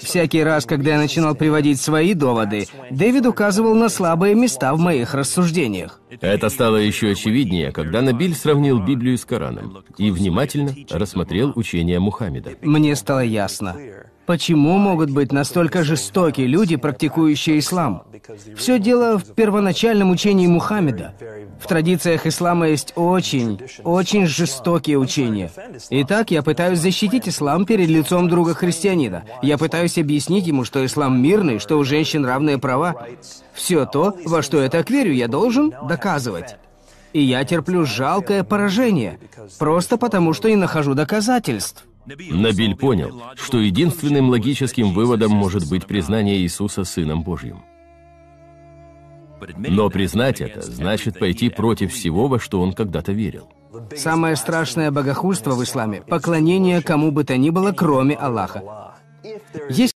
Всякий раз, когда я начинал приводить свои доводы, Дэвид указывал на слабые места в моих рассуждениях. Это стало еще очевиднее, когда Набиль сравнил Библию с Кораном и внимательно рассмотрел учение Мухаммеда. Мне стало ясно, почему могут быть настолько жестокие люди, практикующие ислам. Все дело в первоначальном учении Мухаммеда. В традициях ислама есть очень, очень жестокие учения. Итак, я пытаюсь защитить ислам перед лицом друга христианина. Я пытаюсь объяснить ему, что ислам мирный, что у женщин равные права. Все то, во что я так верю, я должен доказывать. И я терплю жалкое поражение, просто потому что не нахожу доказательств. Набиль понял, что единственным логическим выводом может быть признание Иисуса Сыном Божьим. Но признать это значит пойти против всего, во что он когда-то верил. Самое страшное богохульство в исламе – поклонение кому бы то ни было, кроме Аллаха. Есть